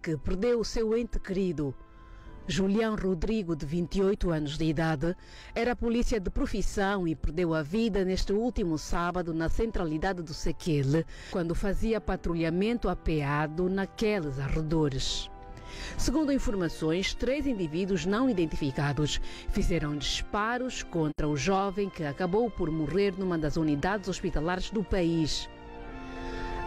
que perdeu o seu ente querido. Julião Rodrigo, de 28 anos de idade, era polícia de profissão e perdeu a vida neste último sábado na centralidade do Sequele, quando fazia patrulhamento apeado naqueles arredores. Segundo informações, três indivíduos não identificados fizeram disparos contra o jovem que acabou por morrer numa das unidades hospitalares do país.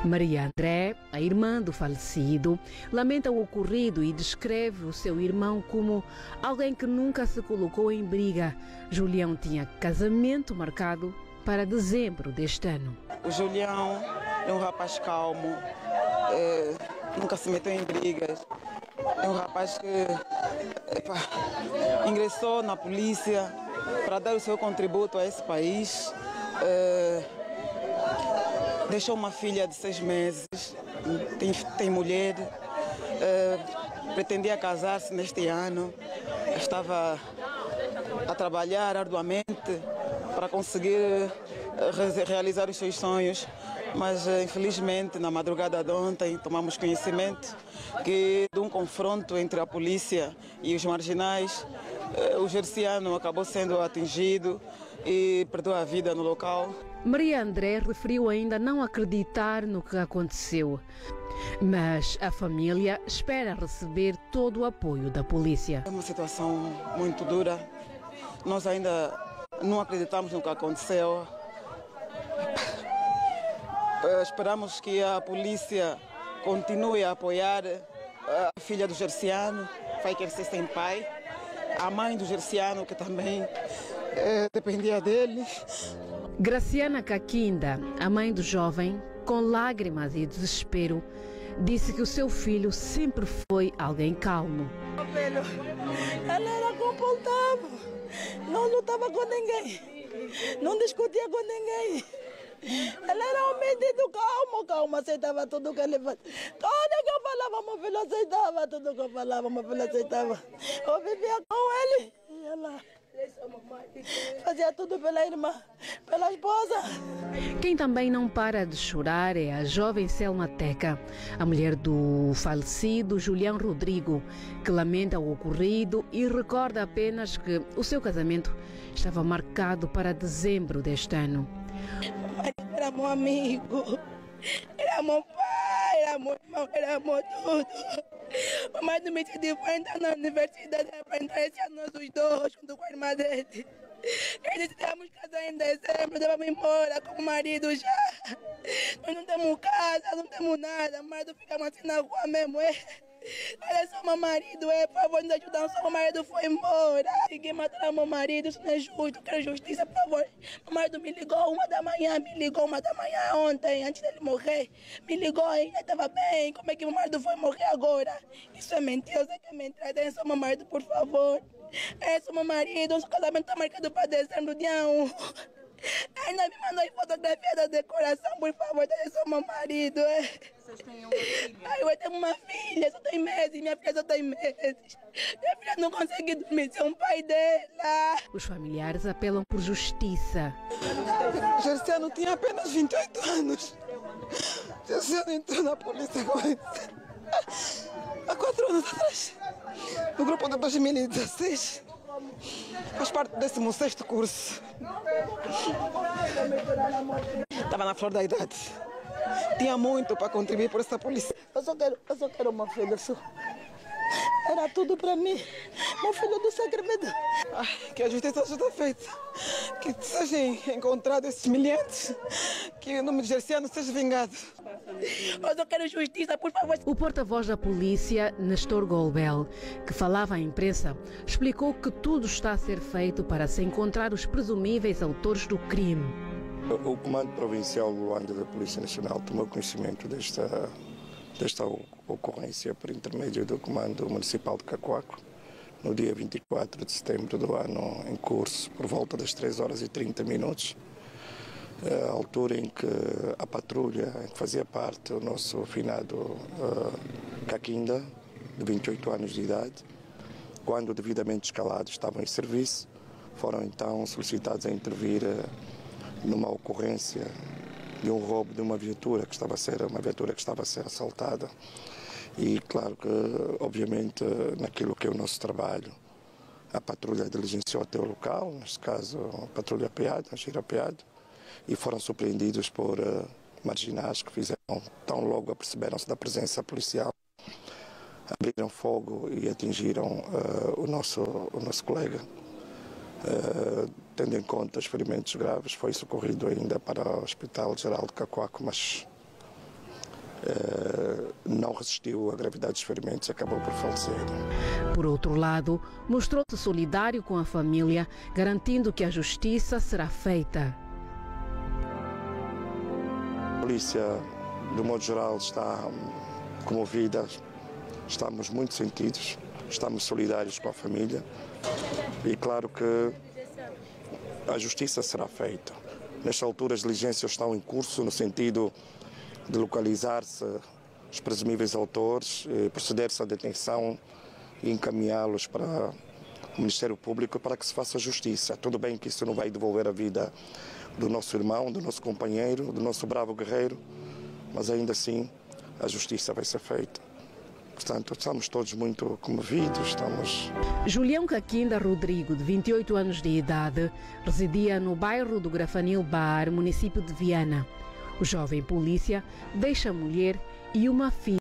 Maria André, a irmã do falecido, lamenta o ocorrido e descreve o seu irmão como alguém que nunca se colocou em briga. Julião tinha casamento marcado para dezembro deste ano. O Julião é um rapaz calmo, é, nunca se meteu em brigas. É um rapaz que epa, ingressou na polícia para dar o seu contributo a esse país. É, deixou uma filha de seis meses, tem, tem mulher, é, pretendia casar-se neste ano, estava a trabalhar arduamente para conseguir realizar os seus sonhos, mas infelizmente na madrugada de ontem tomamos conhecimento que de um confronto entre a polícia e os marginais, o gerciano acabou sendo atingido e perdeu a vida no local. Maria André referiu ainda não acreditar no que aconteceu, mas a família espera receber todo o apoio da polícia. É uma situação muito dura. Nós ainda não acreditamos no que aconteceu. Esperamos que a polícia continue a apoiar a filha do Gerciano, vai querer ser sem pai, a mãe do Gerciano, que também é, dependia dele. Graciana Caquinda, a mãe do jovem, com lágrimas e desespero, disse que o seu filho sempre foi alguém calmo. Ela era comportável, não lutava com ninguém, não discutia com ninguém. Ela era um menino calmo, calmo, aceitava tudo que ele fazia. Tudo que eu falava, meu filho aceitava, tudo que eu falava, meu filho aceitava. Eu vivia com ele e ela fazia tudo pela irmã, pela esposa. Quem também não para de chorar é a jovem Selma Teca, a mulher do falecido Julião Rodrigo, que lamenta o ocorrido e recorda apenas que o seu casamento estava marcado para dezembro deste ano. Era meu amigo, era meu pai, era meu irmão, era meu tudo. Mamãe não me decidiu para entrar na universidade, para entrar esse ano nós os dois, junto com a irmã dele. E decidimos casar em dezembro, levamos embora com o marido já. Nós não temos casa, não temos nada, mas ficamos assim na rua mesmo, é. Olha só, meu marido, é, por favor, nos ajudar. Só meu marido foi embora. Ninguém matou meu marido, isso não é justo. Quero justiça, por favor. Meu marido me ligou uma da manhã, me ligou uma da manhã ontem, antes dele morrer. Me ligou ainda estava bem. Como é que meu marido foi morrer agora? Isso é mentira, eu sei que é mentira. Atenção, meu marido, por favor. É só meu marido, nosso casamento está marcado para dezembro, dia 1. Ainda me mandou fotografia da decoração, por favor, deixa só meu marido. É. Vocês têm um filho? Ai, eu tenho uma filha, só tem meses, minha filha só tem meses. Minha filha não consegue dormir sem o pai dela. Os familiares apelam por justiça. Gerciano tinha apenas 28 anos. Gerciano entrou na polícia com há quatro anos atrás. No grupo de 2016. Faz parte do 16 curso. Estava na flor da idade. Tinha muito para contribuir por essa polícia. Eu só quero, eu só quero uma filha. Era tudo para mim. Meu filho do sacramento. Ai, que a justiça seja feita. Que sejam encontrados esses milhantes. Que o nome de Gerciano seja vingado. Eu só quero justiça, por favor. O porta-voz da polícia, Nestor Golbel, que falava à imprensa, explicou que tudo está a ser feito para se encontrar os presumíveis autores do crime. O Comando Provincial de Luanda da Polícia Nacional tomou conhecimento desta, desta ocorrência por intermédio do Comando Municipal de Cacoaco no dia 24 de setembro do ano em curso, por volta das 3 horas e 30 minutos, a altura em que a patrulha em que fazia parte o nosso afinado uh, Caquinda, de 28 anos de idade, quando devidamente escalados estavam em serviço, foram então solicitados a intervir uh, numa ocorrência de um roubo de uma viatura que estava a ser uma viatura que estava a ser assaltada E claro que, obviamente, naquilo que é o nosso trabalho, a patrulha diligenciou até o local, neste caso a patrulha Peado, a Gira Peado, e foram surpreendidos por uh, marginais que fizeram, tão logo aperceberam-se da presença policial, abriram fogo e atingiram uh, o, nosso, o nosso colega. Uh, tendo em conta os ferimentos graves, foi socorrido ainda para o Hospital Geral de Cacoaco, mas uh, não resistiu à gravidade dos ferimentos e acabou por falecer. Por outro lado, mostrou-se solidário com a família, garantindo que a justiça será feita. A polícia, do modo geral, está comovida, estamos muito sentidos, estamos solidários com a família e claro que a justiça será feita. Nesta altura, as diligências estão em curso no sentido de localizar-se os presumíveis autores, proceder-se à detenção e encaminhá-los para o Ministério Público para que se faça justiça. Tudo bem que isso não vai devolver a vida do nosso irmão, do nosso companheiro, do nosso bravo guerreiro, mas ainda assim a justiça vai ser feita. Portanto, estamos todos muito comovidos, estamos... Julião Caquinda Rodrigo, de 28 anos de idade, residia no bairro do Grafanil Bar, município de Viana. O jovem polícia deixa a mulher e uma filha